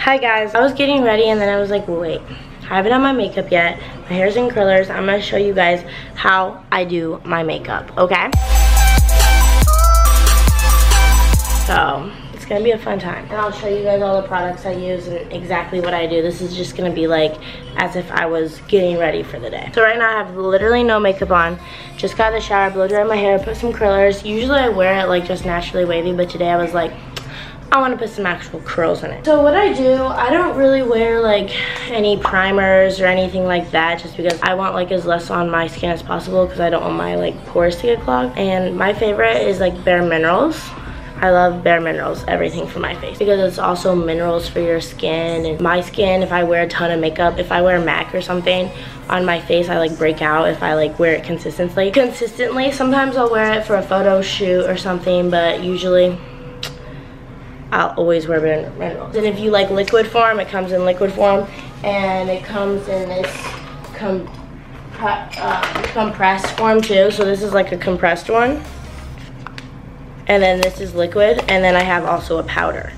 Hi guys, I was getting ready and then I was like, wait, I haven't done my makeup yet. My hair's in curlers. I'm gonna show you guys how I do my makeup, okay? So, it's gonna be a fun time. And I'll show you guys all the products I use and exactly what I do. This is just gonna be like as if I was getting ready for the day. So right now I have literally no makeup on. Just got the shower, blow dry my hair, put some curlers. Usually I wear it like just naturally wavy, but today I was like, I want to put some actual curls in it. So what I do, I don't really wear like any primers or anything like that just because I want like as less on my skin as possible because I don't want my like pores to get clogged. And my favorite is like Bare Minerals. I love Bare Minerals, everything for my face because it's also minerals for your skin and my skin if I wear a ton of makeup, if I wear MAC or something on my face I like break out if I like wear it consistently. Consistently, sometimes I'll wear it for a photo shoot or something but usually I'll always wear minerals. And if you like liquid form, it comes in liquid form, and it comes in this com uh, compressed form too. So this is like a compressed one. And then this is liquid, and then I have also a powder.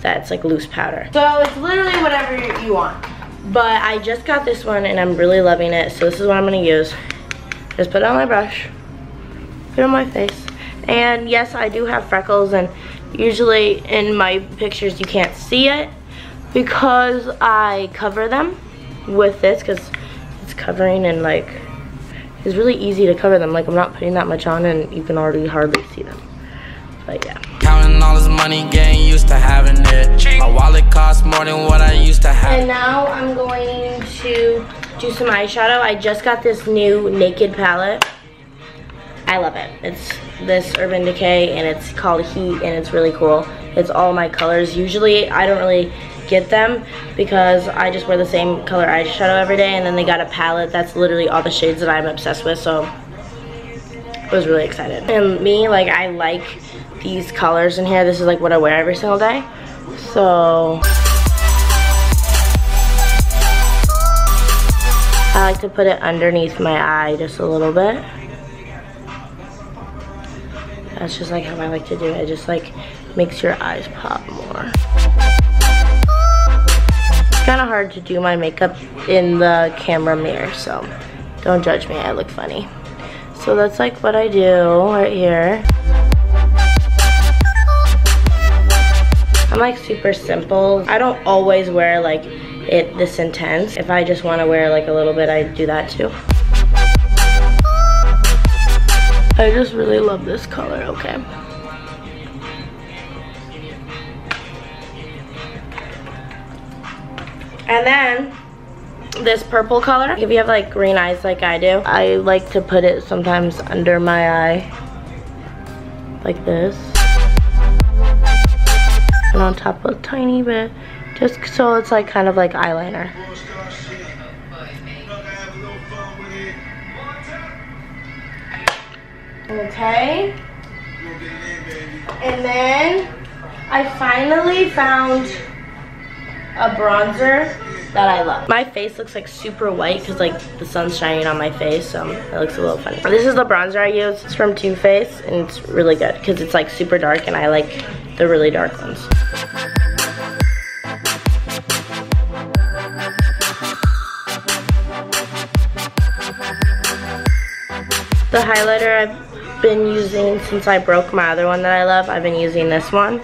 That's like loose powder. So it's literally whatever you want. But I just got this one, and I'm really loving it. So this is what I'm gonna use. Just put it on my brush, put it on my face. And yes, I do have freckles, and Usually in my pictures you can't see it because I cover them with this because it's covering and like it's really easy to cover them. Like I'm not putting that much on and you can already hardly see them. But yeah. Counting all this money getting used to having it. My wallet costs more than what I used to have. And now I'm going to do some eyeshadow. I just got this new naked palette I love it. It's this Urban Decay and it's called Heat and it's really cool. It's all my colors. Usually I don't really get them because I just wear the same color eyeshadow every day and then they got a palette that's literally all the shades that I'm obsessed with so I was really excited. And me, like I like these colors in here. This is like what I wear every single day. So I like to put it underneath my eye just a little bit. That's just like how I like to do it. It just like makes your eyes pop more. It's kind of hard to do my makeup in the camera mirror, so don't judge me, I look funny. So that's like what I do right here. I'm like super simple. I don't always wear like it this intense. If I just want to wear like a little bit, I do that too. I just really love this color, okay. And then this purple color, if you have like green eyes like I do, I like to put it sometimes under my eye, like this. And on top a tiny bit, just so it's like kind of like eyeliner. Okay. And then I finally found a bronzer that I love. My face looks like super white because like the sun's shining on my face, so it looks a little funny. This is the bronzer I use. It's from Too Faced and it's really good because it's like super dark and I like the really dark ones. The highlighter I've been using since I broke my other one that I love. I've been using this one.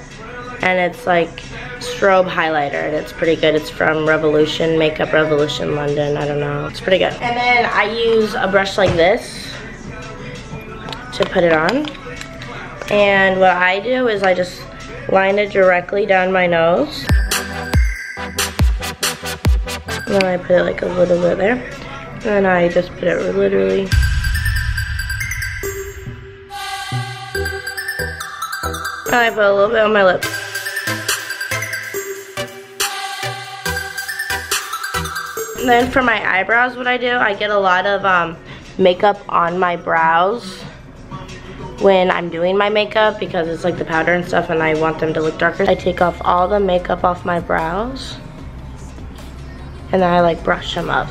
And it's like strobe highlighter and it's pretty good. It's from Revolution, Makeup Revolution London. I don't know. It's pretty good. And then I use a brush like this to put it on. And what I do is I just line it directly down my nose. And then I put it like a little bit there. And then I just put it literally I put a little bit on my lips. And then for my eyebrows, what I do, I get a lot of um, makeup on my brows when I'm doing my makeup because it's like the powder and stuff and I want them to look darker. I take off all the makeup off my brows and then I like brush them up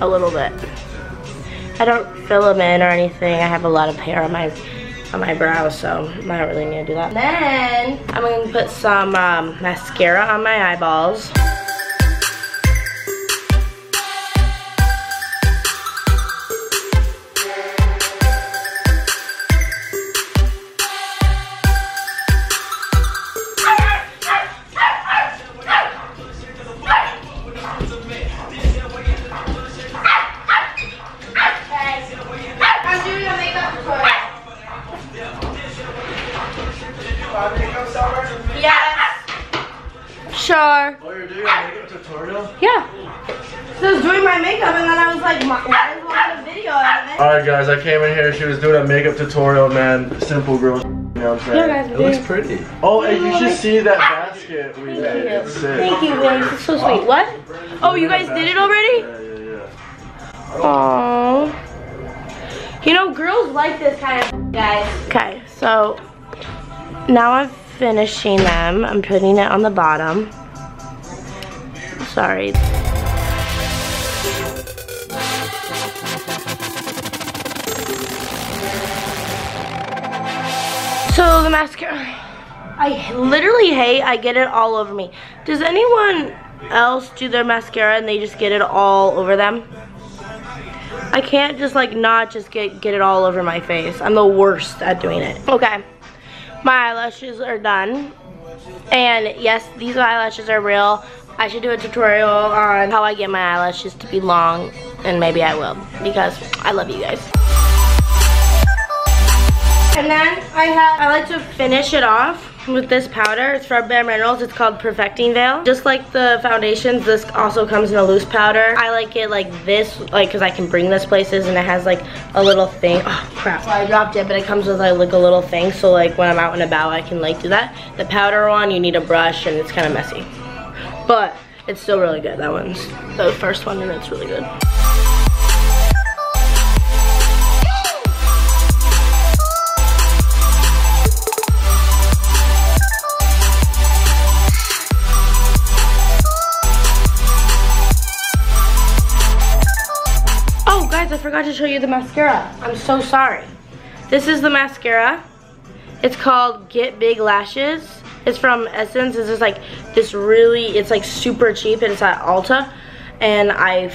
a little bit. I don't fill them in or anything. I have a lot of hair on my on my brows, so I don't really need to do that. Then I'm gonna put some um, mascara on my eyeballs. Sure. Oh, you're doing a makeup tutorial? Yeah. So I was doing my makeup and then I was like, why is one a video out of it? Alright guys, I came in here, she was doing a makeup tutorial, man. Simple girl, you know what I'm saying? Yeah, guys, It looks pretty. Oh, and you should see that basket we Thank made. you. Thank you, William. It's so sweet. What? Oh, you guys did it already? Yeah, yeah, yeah. Aww. You know, girls like this kind of guys. Okay, so now I'm finishing them. I'm putting it on the bottom. Sorry. So the mascara, I literally hate I get it all over me. Does anyone else do their mascara and they just get it all over them? I can't just like not just get, get it all over my face. I'm the worst at doing it. Okay, my eyelashes are done. And yes, these eyelashes are real. I should do a tutorial on how I get my eyelashes to be long and maybe I will because I love you guys. And then I have, I like to finish it off with this powder. It's from Bare Minerals. It's called Perfecting Veil. Just like the foundations, this also comes in a loose powder. I like it like this, like, cause I can bring this places and it has like a little thing. Oh crap, so I dropped it, but it comes with like, like a little thing. So like when I'm out and about, I can like do that. The powder one, you need a brush and it's kind of messy. But it's still really good. That one's the first one and it's really good. Oh, guys, I forgot to show you the mascara. I'm so sorry. This is the mascara. It's called Get Big Lashes. It's from Essence. It's just like this really, it's like super cheap and it's at Ulta. And I,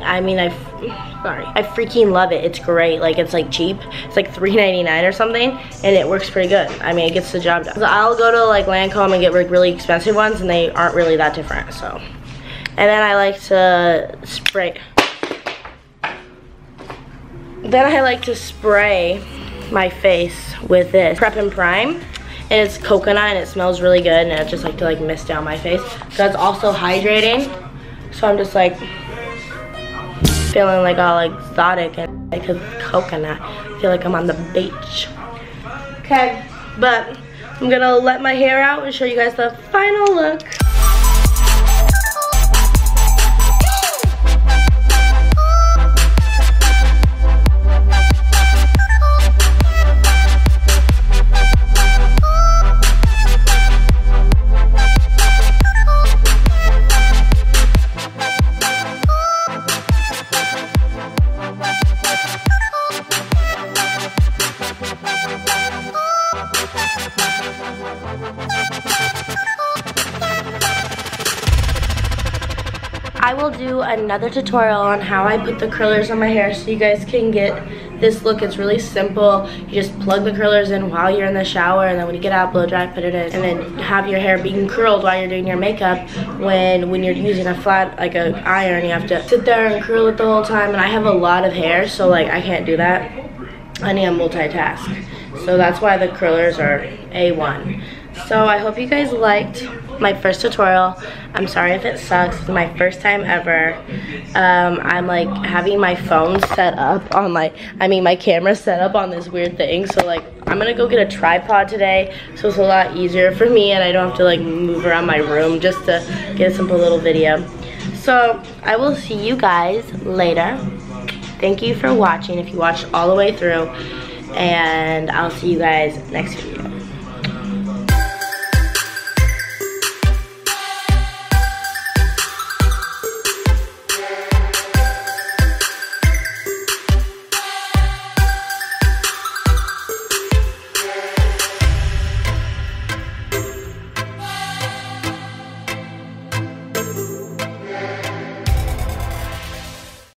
I mean, I, sorry. I freaking love it. It's great. Like, it's like cheap. It's like $3.99 or something. And it works pretty good. I mean, it gets the job done. So I'll go to like Lancome and get like really expensive ones and they aren't really that different, so. And then I like to spray, then I like to spray my face with this Prep and Prime. And it's coconut and it smells really good and I just like to like mist down my face. So it's also hydrating. So I'm just like feeling like all exotic and like a coconut. I feel like I'm on the beach. Okay, but I'm gonna let my hair out and show you guys the final look. Another tutorial on how I put the curlers on my hair so you guys can get this look. It's really simple. You just plug the curlers in while you're in the shower and then when you get out, blow dry, put it in. And then have your hair being curled while you're doing your makeup. When when you're using a flat, like a iron, you have to sit there and curl it the whole time. And I have a lot of hair, so like I can't do that. I need a multitask. So that's why the curlers are A1. So I hope you guys liked my first tutorial. I'm sorry if it sucks. It's my first time ever. Um, I'm like having my phone set up on like, I mean my camera set up on this weird thing. So like I'm gonna go get a tripod today. So it's a lot easier for me and I don't have to like move around my room just to get a simple little video. So I will see you guys later. Thank you for watching if you watched all the way through. And I'll see you guys next video.